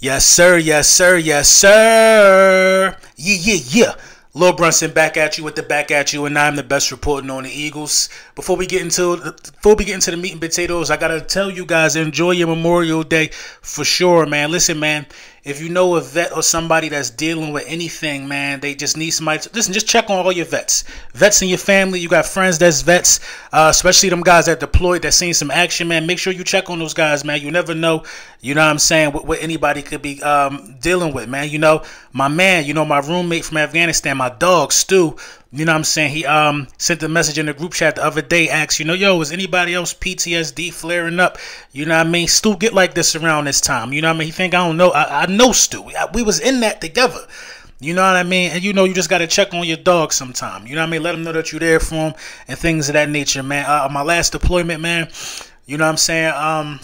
Yes, sir. Yes, sir. Yes, sir. Yeah, yeah, yeah. Lord Brunson back at you with the back at you, and I'm the best reporting on the Eagles. Before we get into before we get into the meat and potatoes, I gotta tell you guys, enjoy your Memorial Day for sure, man. Listen, man, if you know a vet or somebody that's dealing with anything, man, they just need somebody. To, listen, just check on all your vets, vets in your family. You got friends that's vets, uh, especially them guys that deployed that seen some action, man. Make sure you check on those guys, man. You never know, you know what I'm saying, what, what anybody could be um, dealing with, man. You know, my man, you know, my roommate from Afghanistan, my dog Stu. You know what I'm saying? He um sent a message in the group chat the other day, asked, you know, yo, is anybody else PTSD flaring up? You know what I mean? Stu get like this around this time. You know what I mean? He think I don't know. I, I know Stu. We, we was in that together. You know what I mean? And you know, you just got to check on your dog sometime. You know what I mean? Let him know that you're there for him and things of that nature, man. Uh, my last deployment, man, you know what I'm saying? Um,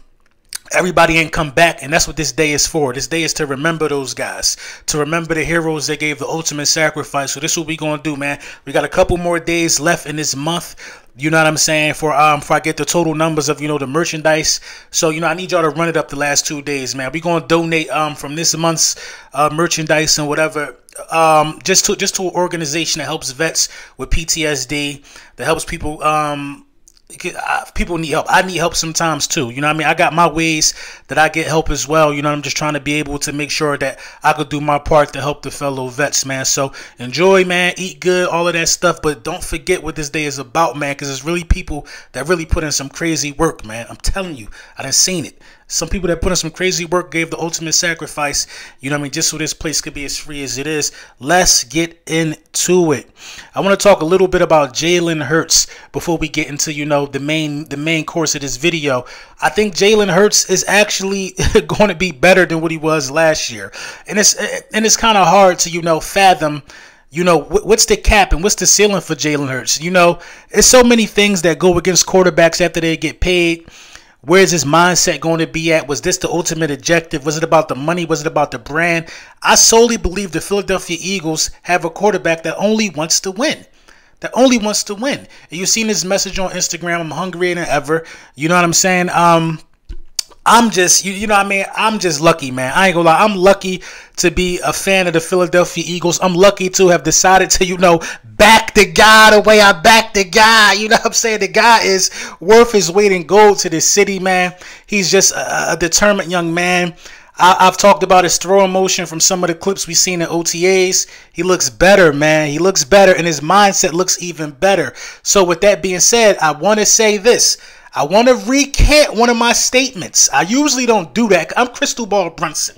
everybody ain't come back and that's what this day is for. This day is to remember those guys to remember the heroes that gave the ultimate sacrifice. So this is what we gonna do man. We got a couple more days left in this month you know what i'm saying for um for i get the total numbers of you know the merchandise. So you know i need y'all to run it up the last two days man. We gonna donate um from this month's uh, merchandise and whatever um just to just to an organization that helps vets with ptsd that helps people um Uh, people need help. I need help sometimes too. You know what I mean? I got my ways that I get help as well. You know, I'm just trying to be able to make sure that I could do my part to help the fellow vets, man. So enjoy, man. Eat good, all of that stuff. But don't forget what this day is about, man, because it's really people that really put in some crazy work, man. I'm telling you, I done seen it. Some people that put in some crazy work gave the ultimate sacrifice, you know what I mean, just so this place could be as free as it is. Let's get into it. I want to talk a little bit about Jalen Hurts before we get into, you know, the main the main course of this video. I think Jalen Hurts is actually going to be better than what he was last year. And it's and it's kind of hard to, you know, fathom you know, what's the cap and what's the ceiling for Jalen Hurts? You know, it's so many things that go against quarterbacks after they get paid. Where's his mindset going to be at? Was this the ultimate objective? Was it about the money? Was it about the brand? I solely believe the Philadelphia Eagles have a quarterback that only wants to win. That only wants to win. And you've seen his message on Instagram. I'm hungrier than ever. You know what I'm saying? Um, I'm just, you, you know what I mean? I'm just lucky, man. I ain't gonna lie. I'm lucky to be a fan of the Philadelphia Eagles. I'm lucky to have decided to, you know, back the guy the way I back the guy. You know what I'm saying? The guy is worth his weight in gold to this city, man. He's just a, a determined young man. I, have talked about his throw motion from some of the clips we've seen in OTAs. He looks better, man. He looks better, and his mindset looks even better. So, with that being said, I want to say this. I want to recant one of my statements. I usually don't do that. I'm Crystal Ball Brunson.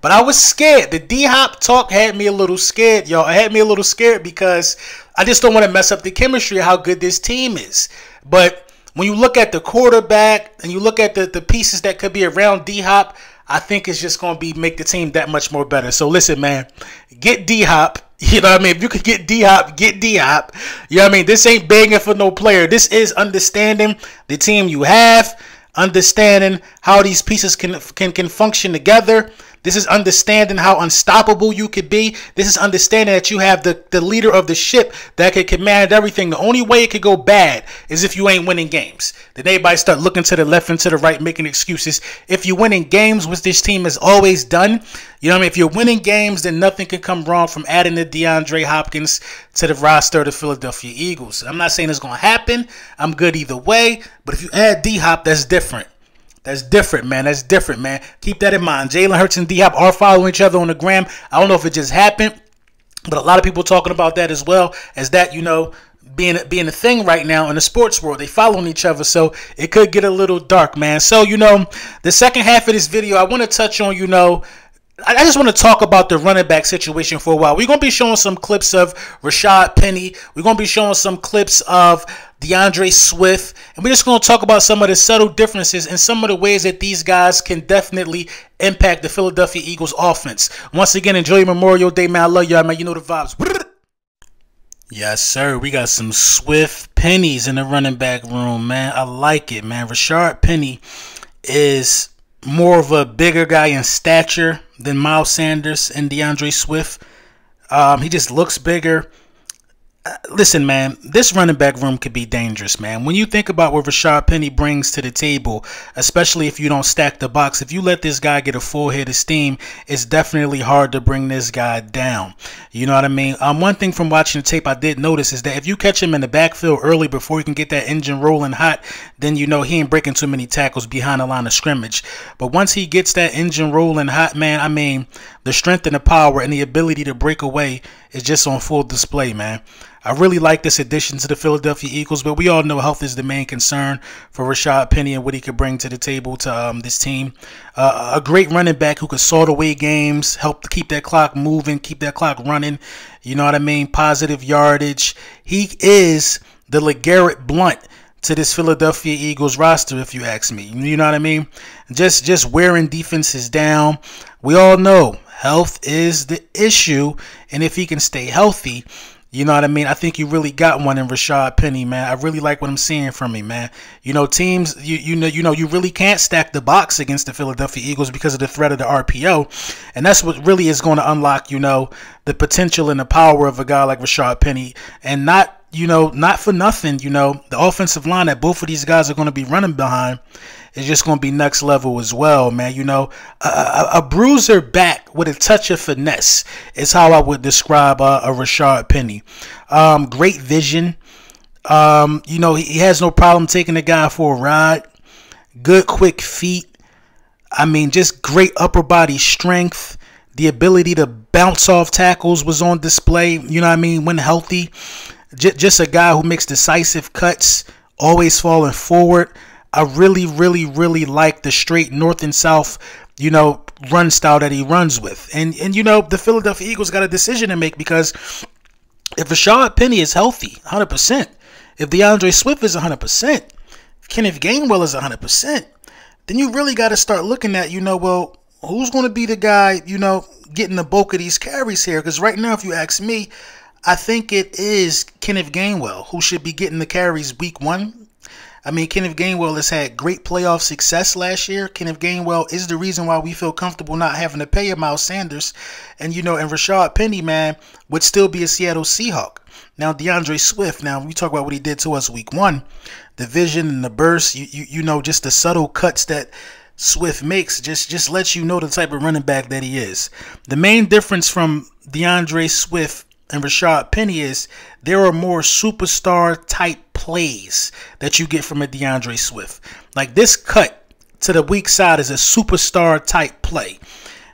But I was scared. The D Hop talk had me a little scared, y'all. It had me a little scared because I just don't want to mess up the chemistry of how good this team is. But when you look at the quarterback and you look at the, the pieces that could be around D Hop, I think it's just going to be make the team that much more better. So listen, man, get D Hop You know what I mean? If you could get D Hop, get D Hop. You know what I mean? This ain't begging for no player. This is understanding the team you have, understanding how these pieces can can can function together, this is understanding how unstoppable you could be. This is understanding that you have the, the leader of the ship that can command everything. The only way it could go bad is if you ain't winning games. Then everybody start looking to the left and to the right, making excuses. If you're winning games, which this team has always done, you know what I mean? If you're winning games, then nothing can come wrong from adding the DeAndre Hopkins to the roster of the Philadelphia Eagles. I'm not saying it's going to happen. I'm good either way. But if you add D Hop, that's different. That's different, man. That's different, man. Keep that in mind. Jalen Hurts and D Hop are following each other on the gram. I don't know if it just happened, but a lot of people talking about that as well as that, you know, being being a thing right now in the sports world. They following each other, so it could get a little dark, man. So, you know, the second half of this video, I want to touch on, you know, I just want to talk about the running back situation for a while. We're going to be showing some clips of Rashad Penny. We're going to be showing some clips of D'Andre Swift. And we're just going to talk about some of the subtle differences and some of the ways that these guys can definitely impact the Philadelphia Eagles offense. Once again, enjoy Memorial Day, man. I love y'all, man. You know the vibes. Yes, sir. We got some Swift pennies in the running back room, man. I like it, man. Rashad Penny is more of a bigger guy in stature than Miles Sanders and D'Andre Swift. Um, he just looks bigger. Listen, man, this running back room could be dangerous, man. When you think about what Rashad Penny brings to the table, especially if you don't stack the box, if you let this guy get a full head of steam, it's definitely hard to bring this guy down. You know what I mean? Um, one thing from watching the tape I did notice is that if you catch him in the backfield early before he can get that engine rolling hot, then you know he ain't breaking too many tackles behind the line of scrimmage. But once he gets that engine rolling hot, man, I mean, the strength and the power and the ability to break away is just on full display, man. I really like this addition to the Philadelphia Eagles, but we all know health is the main concern for Rashad Penny and what he could bring to the table to um, this team. Uh, a great running back who could sort away games, help to keep that clock moving, keep that clock running. You know what I mean? Positive yardage. He is the LeGarrette Blunt to this Philadelphia Eagles roster, if you ask me. You know what I mean? Just just wearing defenses down. We all know health is the issue, and if he can stay healthy, you know what I mean? I think you really got one in Rashad Penny, man. I really like what I'm seeing from him, man. You know, teams, you you know, you know, you really can't stack the box against the Philadelphia Eagles because of the threat of the RPO, and that's what really is going to unlock, you know, the potential and the power of a guy like Rashad Penny, and not you know, not for nothing, you know, the offensive line that both of these guys are going to be running behind is just going to be next level as well, man. You know, a, a, a, bruiser back with a touch of finesse is how I would describe uh, a Rashard Penny. Um, great vision. Um, you know, he, he has no problem taking the guy for a ride. Good, quick feet. I mean, just great upper body strength. The ability to bounce off tackles was on display. You know what I mean? When healthy just a guy who makes decisive cuts, always falling forward. I really, really, really like the straight north and south, you know, run style that he runs with. And and you know, the Philadelphia Eagles got a decision to make because if Rashad Penny is healthy, 100%, if D'Andre Swift is 100%, if Kenneth Gainwell is 100%, then you really got to start looking at, you know, well, who's going to be the guy, you know, getting the bulk of these carries here? Because right now, if you ask me, I think it is Kenneth Gainwell who should be getting the carries week one. I mean, Kenneth Gainwell has had great playoff success last year. Kenneth Gainwell is the reason why we feel comfortable not having to pay a Miles Sanders. And, you know, and Rashad Penny, man, would still be a Seattle Seahawk. Now, D'Andre Swift, now, we talk about what he did to us week one, the vision and the burst, you, you, you know, just the subtle cuts that Swift makes just just lets you know the type of running back that he is. The main difference from D'Andre Swift and Rashad Penny is there are more superstar type plays that you get from a D'Andre Swift. Like this cut to the weak side is a superstar type play.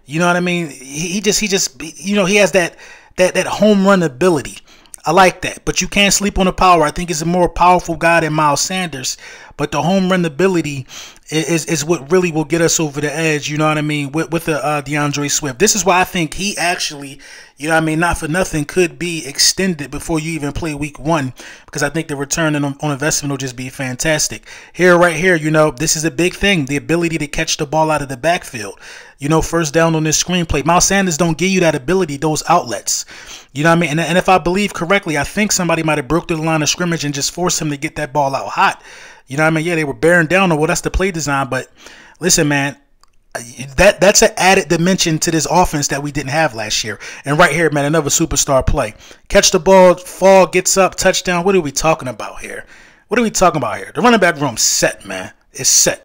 You know what I mean? He, just he just you know he has that that that home run ability. I like that, but you can't sleep on the power. I think he's a more powerful guy than Miles Sanders, but the home run ability is, is what really will get us over the edge. You know what I mean? With with the uh, D'Andre Swift. This is why I think he actually, you know what I mean, not for nothing, could be extended before you even play Week One because I think the return on, on investment will just be fantastic. Here, right here, you know, this is a big thing: the ability to catch the ball out of the backfield. You know, first down on this screenplay. Miles Sanders don't give you that ability, those outlets. You know what I mean? And, and if I believe correctly, I think somebody might have broke through the line of scrimmage and just forced him to get that ball out hot. You know what I mean? Yeah, they were bearing down on well, that's the play design. But listen, man, that that's an added dimension to this offense that we didn't have last year. And right here, man, another superstar play. Catch the ball, fall, gets up, touchdown. What are we talking about here? What are we talking about here? The running back room set, man. It's set.